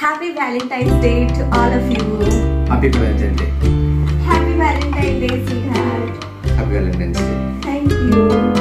Happy Valentine's Day to all of you. Happy Valentine's Day. Happy Valentine's Day, sweetheart. Happy Valentine's Day. Thank you.